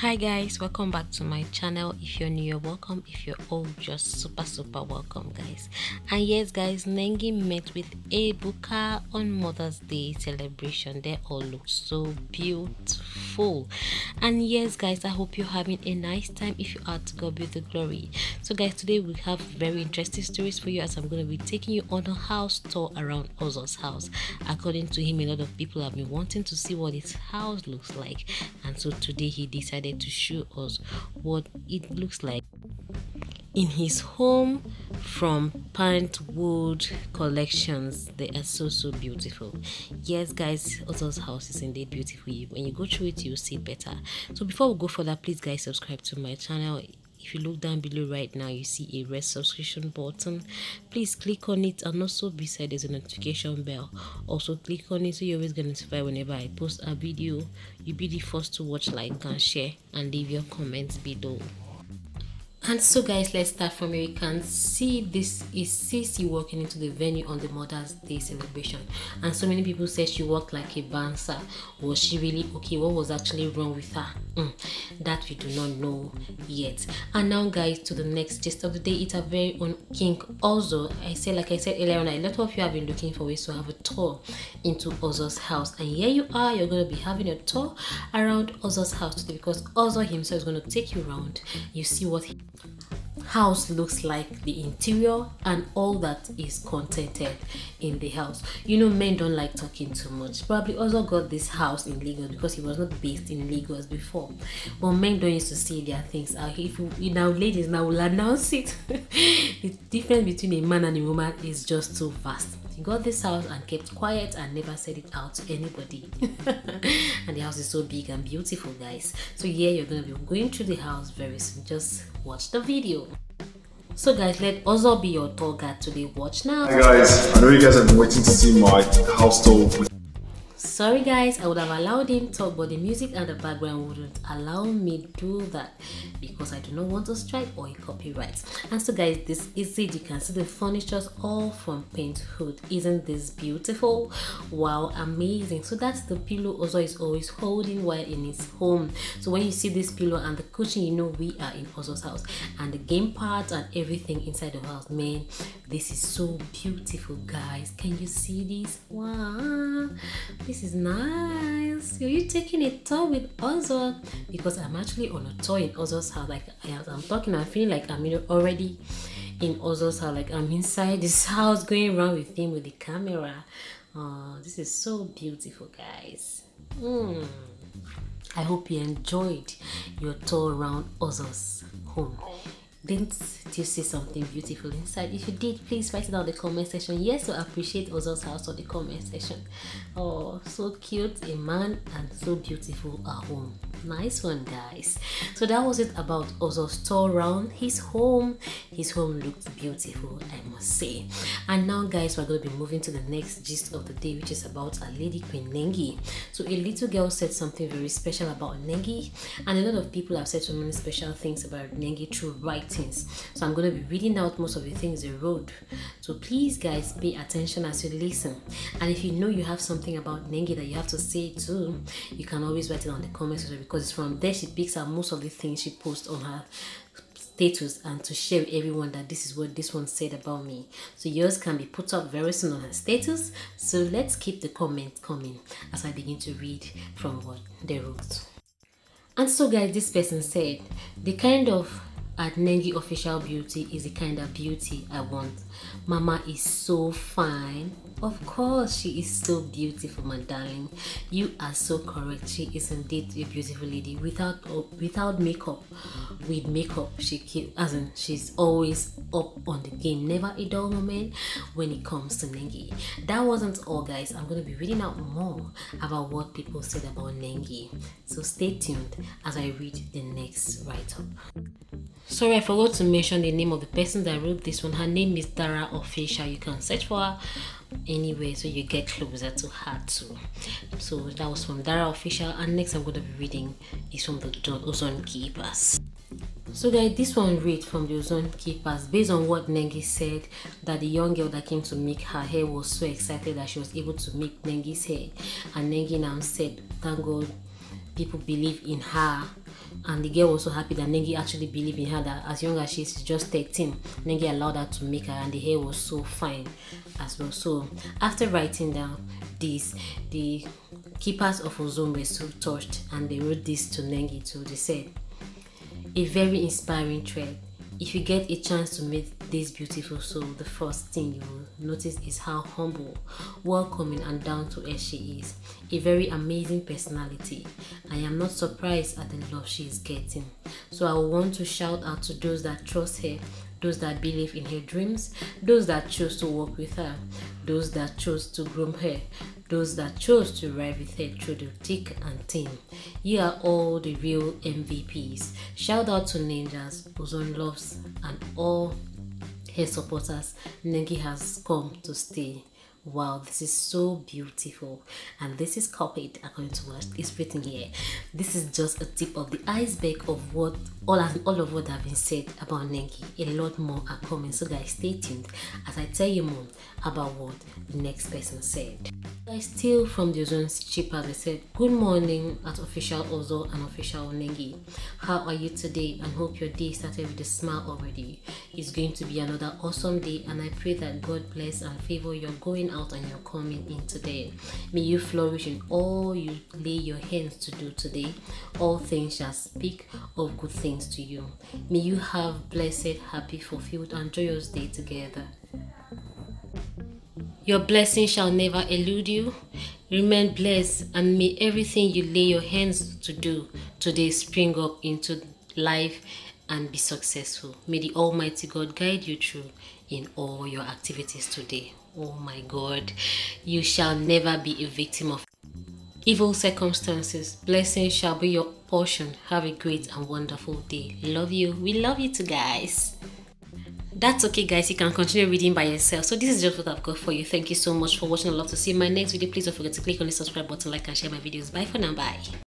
hi guys welcome back to my channel. If you're new you're welcome. If you're old just super super welcome guys. And yes guys nengi met with ebuka on mother's day celebration. They all look so beautiful. And yes guys i hope you're having a nice time if you are to god be the glory. So guys today we have very interesting stories for you as i'm going to be taking you on a house tour around ozo's house. According to him a lot of people have been wanting to see what his house looks like. And so today he decided to show us what it looks like in his home from Parentwood collections. They are so so beautiful. Yes, guys, Ozo's house is indeed beautiful. When you go through it, you'll see it better. So before we go further, please guys subscribe to my channel. If you look down below right now, you see a red subscription button. Please click on it and also beside there's a notification bell. Also click on it so you're always get notified whenever I post a video. You'll be the first to watch, like, and share and leave your comments below and so guys let's start from here. You can see this is Cee-C walking into the venue on the mother's day celebration. And so many people said she walked like a bouncer. Was she really? Okay what was actually wrong with her? Mm, that we do not know yet. And now guys to the next gist of the day. It's a very own king. Also i said like i said earlier on a lot of you have been looking for ways to have a tour into ozo's house. And here you are you're going to be having a tour around ozo's house today because ozo himself is going to take you around. You see what he house looks like the interior and all that is contented in the house. You know men don't like talking too much. Probably also got this house in lagos because he was not based in lagos before. But men don't used to see their things out. If you now ladies now will announce it. The difference between a man and a woman is just so vast got this house and kept quiet and never said it out to anybody. And the house is so big and beautiful guys. So yeah you're gonna be going through the house very soon. Just watch the video. So guys let also be your tour guide today. Watch now. Hi guys. I know you guys have been waiting to see my house tour sorry guys i would have allowed him talk but the music and the background wouldn't allow me do that because i do not want to strike or copyright. And so guys this is it. You can see the furnitures all from Paint Hood. isn't this beautiful? Wow amazing. So that's the pillow also is always holding while in his home. So when you see this pillow and the cushion you know we are in Ozo's house. And the game parts and everything inside the house man this is so beautiful guys. Can you see this? Wow this is nice. Are you taking a tour with Ozo? Because I'm actually on a tour in Ozo's house. Like I'm talking, I'm feeling like I'm already in Ozo's house. Like I'm inside this house going around with him with the camera. Oh, this is so beautiful, guys. Mm. I hope you enjoyed your tour around Ozo's home. Didn't you see something beautiful inside? If you did, please write it down in the comment section. Yes, to appreciate Ozo's house on the comment section. Oh, so cute, a man, and so beautiful a home. Nice one, guys. So that was it about Ozo's tour around his home. His home looked beautiful, I must say. And now, guys, we're going to be moving to the next gist of the day, which is about a lady Queen Nengi. So a little girl said something very special about Nengi, and a lot of people have said so many special things about Nengi through right so i'm going to be reading out most of the things they wrote so please guys pay attention as you listen and if you know you have something about Nengi that you have to say too you can always write it on the comment section because it's from there she picks out most of the things she posts on her status and to share with everyone that this is what this one said about me. So yours can be put up very soon on her status. So let's keep the comment coming as I begin to read from what they wrote. And so guys, this person said, the kind of at Nengi Official Beauty is the kind of beauty I want. Mama is so fine. Of course, she is so beautiful, my darling. You are so correct. She is indeed a beautiful lady. Without without makeup, with makeup, she keep as in she's always up on the game. Never a dull moment when it comes to Nengi. That wasn't all, guys. I'm gonna be reading out more about what people said about Nengi. So stay tuned as I read the next write-up. Sorry, I forgot to mention the name of the person that wrote this one. Her name is Dara Official. You can search for her anyway so you get closer to her too. So that was from Dara Official. And next I'm going to be reading is from the Ozone Keepers. So guys, this one read from the Ozone Keepers based on what Nengi said that the young girl that came to make her hair was so excited that she was able to make Nengi's hair. And Nengi now said, thank God people believe in her. And the girl was so happy that Nengi actually believed in her that as young as she is just 13 Nengi allowed her to make her and the hair was so fine as well. So after writing down this the keepers of Ozone were so touched and they wrote this to Nengi too. They said a very inspiring thread if you get a chance to meet this beautiful soul, the first thing you will notice is how humble, welcoming, and down to earth she is. A very amazing personality. I am not surprised at the love she is getting. So I want to shout out to those that trust her, those that believe in her dreams, those that chose to work with her, those that chose to groom her, those that chose to ride with her through the thick and thin. You are all the real MVPs. Shout out to Ninjas, Ozone Loves, and all her supporters. Nengi has come to stay. Wow, this is so beautiful, and this is copied according to what is written here. This is just a tip of the iceberg of what all all of what have been said about Nengi. A lot more are coming, so guys, stay tuned as I tell you more about what the next person said. Guys, still from the Ozone chip as I said, good morning at official Ozo and official Nengi. How are you today? And hope your day started with a smile already. It's going to be another awesome day, and I pray that God bless and favor your going out and you're coming in today. May you flourish in all you lay your hands to do today. All things shall speak of good things to you. May you have blessed, happy, fulfilled, and joyous day together. Your blessing shall never elude you. Remain blessed, and may everything you lay your hands to do today spring up into life and be successful. May the Almighty God guide you through in all your activities today. Oh my God, you shall never be a victim of evil circumstances. Blessings shall be your portion. Have a great and wonderful day. Love you. We love you too, guys. That's okay guys. You can continue reading by yourself. So this is just what i've got for you. Thank you so much for watching. I love to see my next video. Please don't forget to click on the subscribe button like and share my videos. Bye for now. Bye